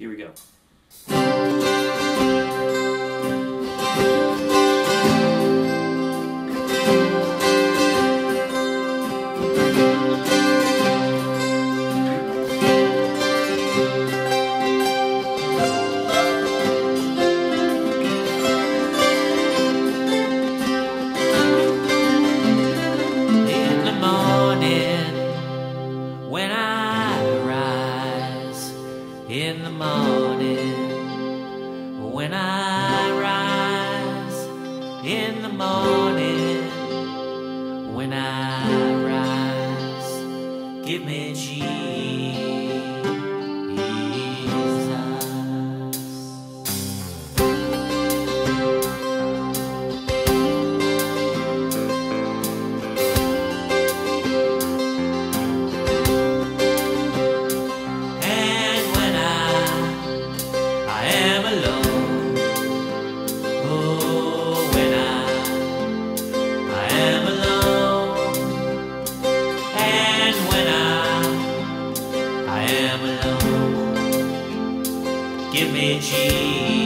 Here we go. in the morning. When I rise in the morning when I rise give me Jesus. energy.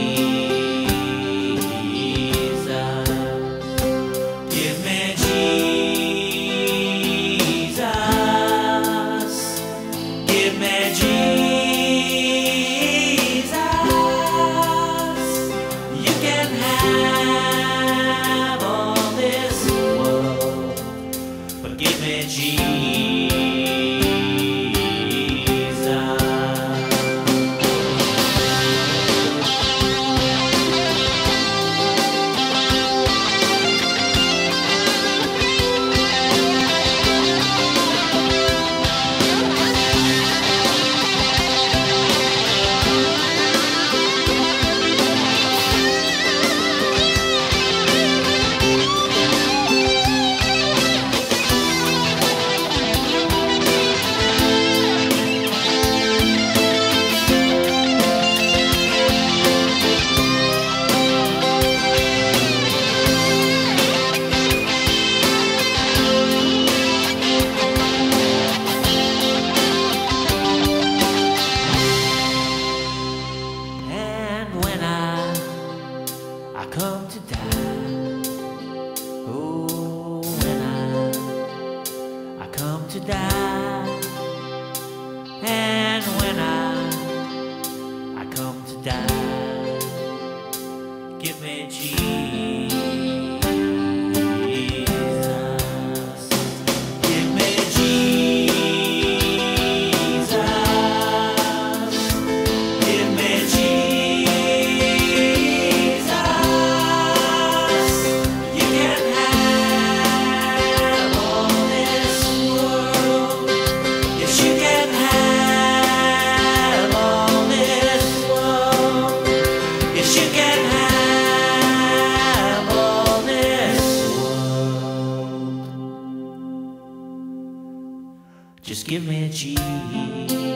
Oh, when I, I come to die. And Just give me a G.